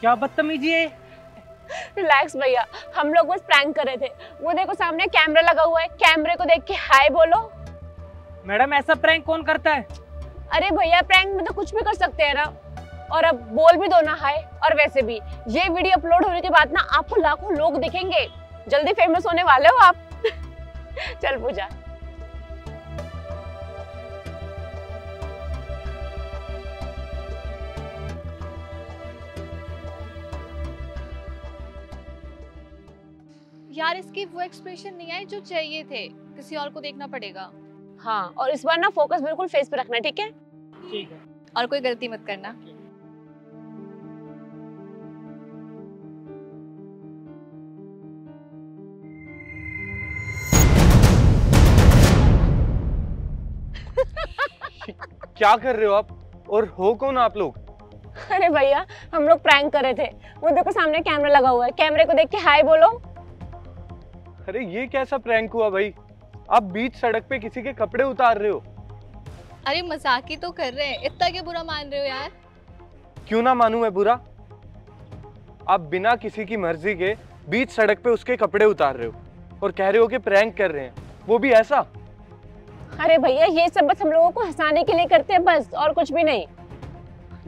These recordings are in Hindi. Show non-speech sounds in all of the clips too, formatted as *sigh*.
क्या बदतमीजी है? रिलैक्स भैया हम लोग बस प्रैंक कर रहे थे। वो देखो सामने कैमरा लगा हुआ है। कैमरे को देख के हाय बोलो। मैडम ऐसा प्रैंक कौन करता है? अरे भैया प्रैंक में तो कुछ भी कर सकते हैं ना। और अब बोल भी दो ना हाय और वैसे भी ये वीडियो अपलोड होने के बाद ना आपको लाखों लोग देखेंगे। जल्दी फ़ेमस होने वाले हो आप। *laughs* चल पूजा। यार इसकी वो एक्सप्रेशन नहीं आई जो चाहिए थे। किसी और को देखना पड़ेगा। हाँ और इस बार ना फोकस बिल्कुल फेस पे रखना ठीक है? ठीक है। और कोई गलती मत करना। क्या कर रहे हो आप? और हो कौन आप लोग? अरे भैया हम लोग प्रैंक कर रहे थे। वो देखो सामने कैमरा लगा हुआ है। कैमरे को देख के हाय बोलो। अरे ये कैसा प्रैंक हुआ भाई? आप बीच सड़क पे किसी के कपड़े उतार रहे हो। अरे मज़ाक ही तो कर रहे हैं। इतना क्या बुरा मान रहे हो यार? क्यों ना मानूं मैं बुरा? आप बिना किसी की मर्ज़ी के बीच सड़क पे उसके कपड़े उतार रहे हो और कह रहे हो कि प्रैंक कर रहे हैं। वो भी ऐसा? अरे भैया ये सब बस हम लोगों को हंसाने के लिए करते हैं बस और कुछ भी नहीं।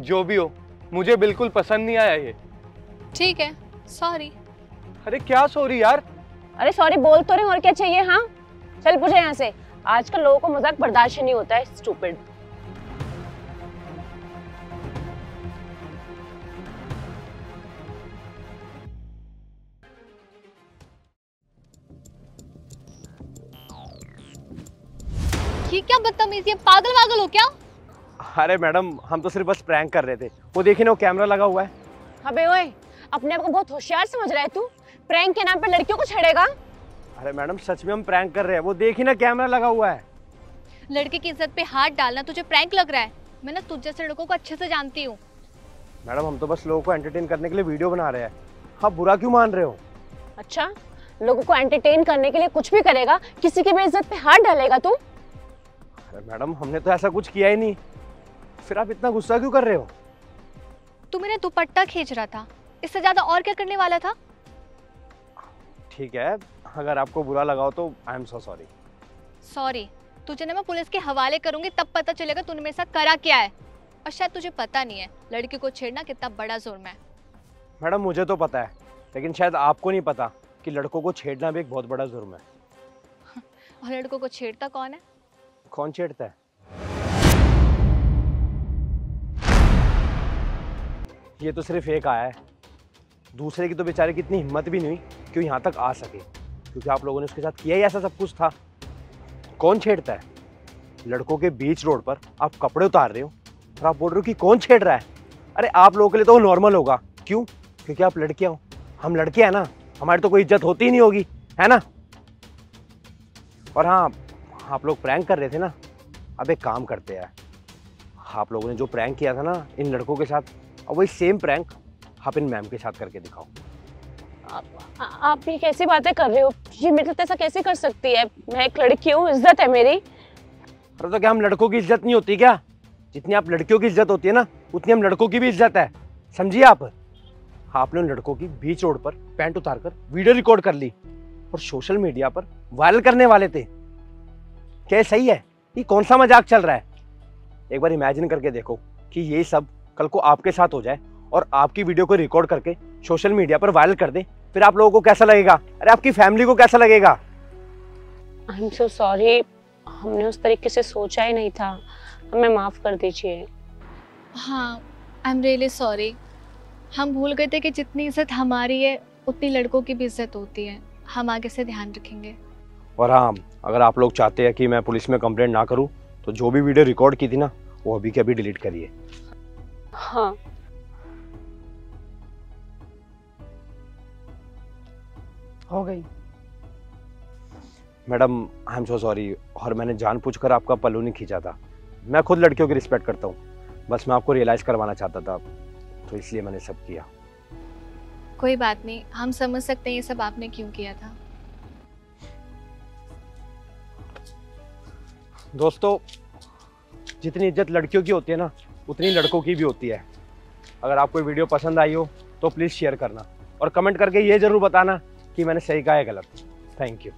जो भी हो मुझे बिल्कुल पसंद नहीं आया ये। ठीक है सॉरी अरे क्या सॉरी यार? अरे सॉरी बोल तो रहे हो, और क्या चाहिए? हाँ? चल पूछे यहाँ से। आजकल लोगों को मज़ाक बर्दाश्त नहीं होता है स्टूपिड ये क्या बदतमीजी है? पागल वागल हो क्या? अरे मैडम हम तो सिर्फ़ बस प्रैंक कर रहे थे। वो देखिए ना वो कैमरा लगा हुआ है। अबे ओए अपने आप को बहुत होशियार समझ रहा है तू। प्रैंक के नाम पे लड़कियों को छेड़ेगा? अरे मैडम सच में हम प्रैंक कर रहे हैं। वो देखिए ना कैमरा लगा हुआ है। लड़के की इज़्ज़त पे हाथ डालना तुझे प्रैंक लग रहा है। मैं ना तुझ जैसे लड़कों को अच्छे से जानती हूँ। मैडम हम तो बस लोगों को एंटरटेन करने के लिए वीडियो बना रहे हैं। आप बुरा क्यों मान रहे हो? अच्छा लोगों को एंटरटेन करने के लिए कुछ भी करेगा किसी की भी इज़्ज़त पे हाथ डालेगा तू? अरे मैडम हमने तो ऐसा कुछ किया ही नहीं। फिर आप इतना गुस्सा क्यों कर रहे हो? तू मेरा दुपट्टा खींच रहा था। इससे ज़्यादा और क्या करने वाला था? ठीक है। अगर आपको बुरा लगा हो तो I am so sorry sorry तुझे ना मैं पुलिस के हवाले करूँगी तब पता चलेगा तूने मेरे साथ करा क्या है। और शायद तुझे पता नहीं है लड़की को छेड़ना कितना बड़ा जुर्म है। मैडम मुझे तो पता है लेकिन शायद आपको नहीं पता कि लड़कों को छेड़ना भी एक बहुत बड़ा जुर्म है। *laughs* और लड़कों को छेड़ता कौन है? कौन छेड़ता है? ये तो सिर्फ़ एक आया है। दूसरे की तो बेचारे की इतनी हिम्मत भी नहीं हुई। कि वो यहाँ तक आ सके? क्योंकि आप लोगों ने उसके साथ किया ही ऐसा सब कुछ था। कौन छेड़ता है? लड़कों के बीच रोड पर आप कपड़े उतार रहे हो और आप बोल रहे हो कि कौन छेड़ रहा है? अरे आप लोगों के लिए तो वो नॉर्मल होगा। क्यों? क्योंकि आप लड़कियाँ हो। हम लड़के हैं ना, हमारी तो कोई इज़्ज़त होती ही नहीं होगी, है ना? और हाँ आप लोग प्रैंक कर रहे थे ना। अब एक काम करते हैं। आप लोगों ने जो प्रैंक किया था ना, इन लड़कों के साथ, अब वही सेम प्रैंक आप इन मैम के साथ करके दिखाओ। आप ये कैसी बातें कर रहे हो? ये साथ ऐसा कैसे कर सकती है? मैं एक लड़की हूँ, इज़्ज़त है मेरी। अरे तो क्या हम लड़कों की इज़्ज़त नहीं होती क्या? जितनी आप लड़कियों की इज़्ज़त होती है ना, उतनी हम लड़कों की भी इज़्ज़त है। समझिए आप? आपने उन लड़कों की बीच रोड पर पैंट उतार कर वीडियो रिकॉर्ड कर ली और सोशल मीडिया पर वायरल करने वाले थे। क्या सही है? ये कौन सा मज़ाक चल रहा है? एक बार इमेजिन करके देखो कि ये सब कल को आपके साथ हो जाए और आपकी वीडियो को रिकॉर्ड करके सोशल मीडिया पर वायरल कर दे। फिर आप लोगों को कैसा लगेगा? अरे आपकी फैमिली को कैसा लगेगा? आई एम सो सॉरी हमने उस तरीके से सोचा ही नहीं था। हमें माफ़ कर दीजिए। हाँ आई एम रियली सॉरी हम भूल गए थे कि जितनी इज़्ज़त हमारी है उतनी लड़कों की भी इज़्ज़त होती है। हम आगे से ध्यान रखेंगे। और हाँ अगर आप लोग चाहते हैं कि मैं पुलिस में कंप्लेंट ना करूँ तो जो भी वीडियो रिकॉर्ड की थी ना वो अभी के अभी डिलीट करिए। हाँ। हो गई। Madam I am so sorry और मैंने जानबूझकर आपका पल्लू नहीं खींचा था। मैं खुद लड़कियों की रिस्पेक्ट करता हूँ। बस मैं आपको रियलाइज़ करवाना चाहता था तो इसलिए मैंने सब किया। कोई बात नहीं हम समझ सकते हैं ये सब आपने क्यों किया था। दोस्तों जितनी इज़्ज़त लड़कियों की होती है ना उतनी लड़कों की भी होती है। अगर आपको वीडियो पसंद आई हो तो प्लीज़ शेयर करना। और कमेंट करके ये ज़रूर बताना कि मैंने सही कहा है गलत। Thank you